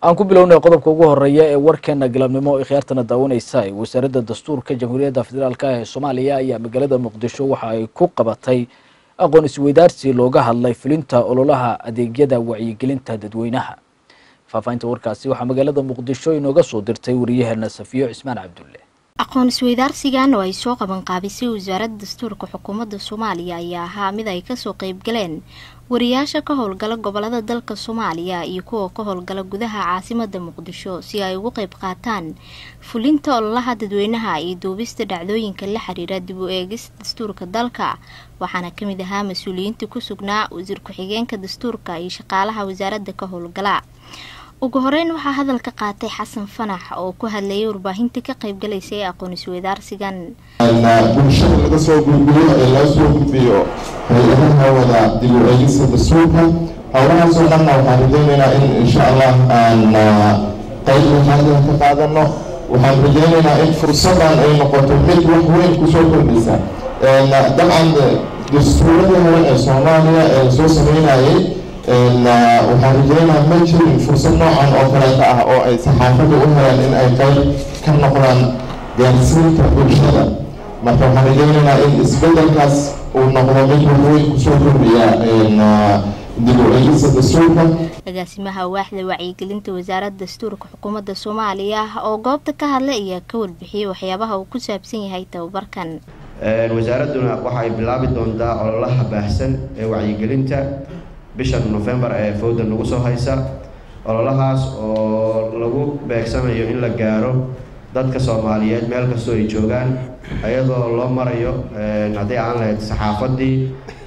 aan ku bilownay qodobka ugu horreeya ee warkeena galabnimo ee khiyaartana daawaneysa ee wasaaradda dastuurka jamhuuriyadda federaalk ee soomaaliya ayaa magaalada muqdisho waxa ay ku qabatay aqoon isweydaarsi looga hadlay fulinta ololaha adeegyada wacyigelinta dadweynaha. Faahfaahinta warkaasi waxaa magaalada muqdisho inooga soo dirtay wariyaheena safiyo cismaan cabdulle aqoon isweydaarsigan oo ay soo qaban qaabisay wasaaradda dastuurka xukuumadda soomaaliya ayaa ahaa mid ay ka soo qeyb galeen wariyaasha ka howlgala gobollada dalka soomaaliya iyo kuwa ka howlgala gudaha caasimada muqdisho si ay ugu qeyb qaataan fulinta ololaha dadweynaha iyo duubista dhacdooyinka la xiriira dib u eegis dastuurka dalka. Waxaana ka mid ahaa mas'uuliyiinta ku sugnaa wasiir ku-xigeenka dastuurka iyo shaqaalaha wasaaradda ka howlgala ugu horeyn waxaa hadalka qaatay xasan fanax oo ku hadlayay warbaahinta ka qeybgalaysay aqoon isweydaarsigan bulshada laga soo gudbiyo ee loo soo gudbiyo hay'adaha wada dib u eegista dastuurka howlahaasoo dhanna waxaan rajeyneynaa in insha allah aan qeyb waxaadaan ka qaadano. Waxaan rajeyneynaa in fursadan ay noqoto mid wax weyn ku soo kordhisa. Dabcan dastuuradii hore ee soomaaliya ee la soo sameynayay waxaan rajeynayaa ma jirin fursad noocan oo kaleeta ah oo ay saxaafadda u helaan in ay qeyb ka noqdaan gaarsiinta bulshada. Marka waxaan rajeynaynaa in isbedelkaas uu noqdo mid waxweyn ku soo kordhiya dib u eegista dastuurka. Agaasimaha waaxda wacyigelinta wasaaradda dastuurka xukuumadda soomaaliya oo goobta ka hadlay ayaa ka warbixiyey waxyaabaha uu ku saabsan yahay tababarkan. Wasaaradduna waxa ay bilaabi doontaa ololaha baahsan ee wacyigelinta bishan novembar ee fowda nagu soo haysa ololahaas oo lagu beegsanayo in la gaaro dadka soomaaliyeed meel kastoo ay joogaan ayadoo loo marayo hadday aan lahayd saxaafadii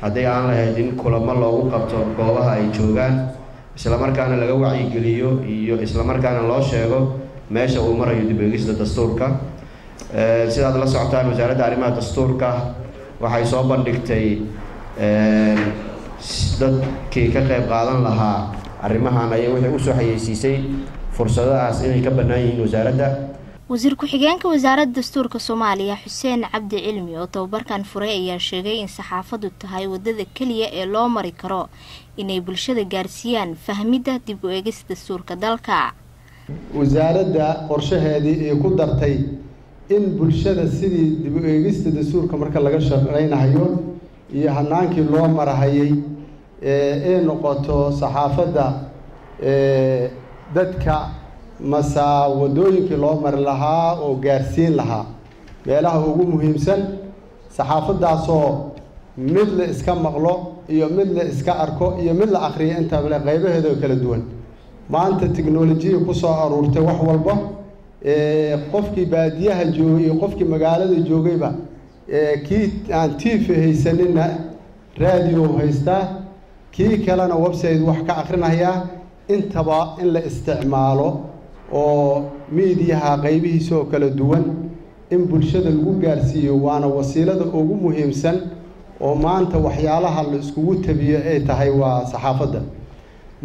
hadday aan lahayd in kulamo loogu qabto goobaha ay joogaan islamarkaana laga wacyigeliyo iyo islamarkaana loo sheego meesha uu marayo dib eegista dastuurka sidaad la socotaan wasaaradda arrimaha dastuurka waxay soo bandhigtay dadkii ka qayb qaadan lahaa arrimahan ayay waxay u soo xayeysiisay fursadahaas inay ka bannaan yihiin wasaaradda. Wasiir ku-xigeenka wasaaradda dastuurka soomaaliya xuseen cabdi cilmi oo tababarkan furay ayaa sheegay in saxaafaddu tahay waddada keliya ee loo mari karo inay bulshada gaarsiiyaan fahmidda dib u eegista dastuurka dalka. Wasaaradda qorshaheedii ay ku dartay in bulshada sidii dib u eegista dastuurka marka laga shaqeynayo iyo hanaankii loo marahayay ee noqoto saxaafadda dadka masa wadooyinkii loo mari lahaa oo gaarsiin lahaa. Meelaha ugu muhiimsan saxaafaddaasoo mid la iska maqlo iyo mid la iska arko iyo mid la akriyo intabale qaybaheeda kala duwan. Maanta tiknolojiya ku soo aruurtay wax walba qofkii baadiyaha joogay iyo qofkii magaalada joogayba kii aan tv haysanina radio haystaa kii kalena website wax ka akrinayaa intaba in la isticmaalo oo miidiyaha qaybihiisa oo kala duwan in bulshada lagu gaarsiiyo waana wasiilada ugu muhiimsan oo maanta waxyaalaha la iskugu tabiyo ay tahay waa saxaafadda.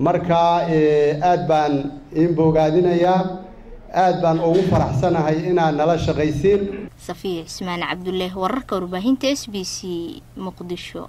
Marka aada baan iin bogaadinayaa aada baan ugu faraxsanahay inaad nala shaqaysiin. Safiya cismaan cabdulle wararka warbaahinta s b c muqdisho